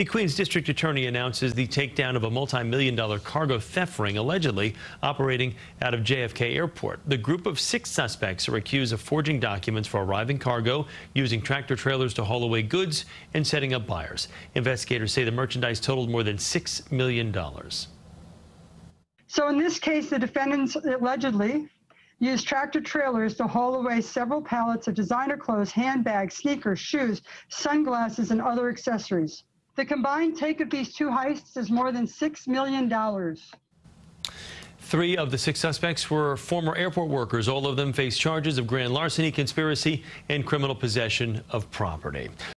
The Queens District Attorney announces the takedown of a multi-million dollar cargo theft ring allegedly operating out of JFK Airport. The group of six suspects are accused of forging documents for arriving cargo, using tractor trailers to haul away goods, and setting up buyers. Investigators say the merchandise totaled more than $6 million. So in this case, the defendants allegedly used tractor trailers to haul away several pallets of designer clothes, handbags, sneakers, shoes, sunglasses, and other accessories. The combined take of these two heists is more than $6 million. Three of the six suspects were former airport workers. All of them face charges of grand larceny, conspiracy, and criminal possession of property.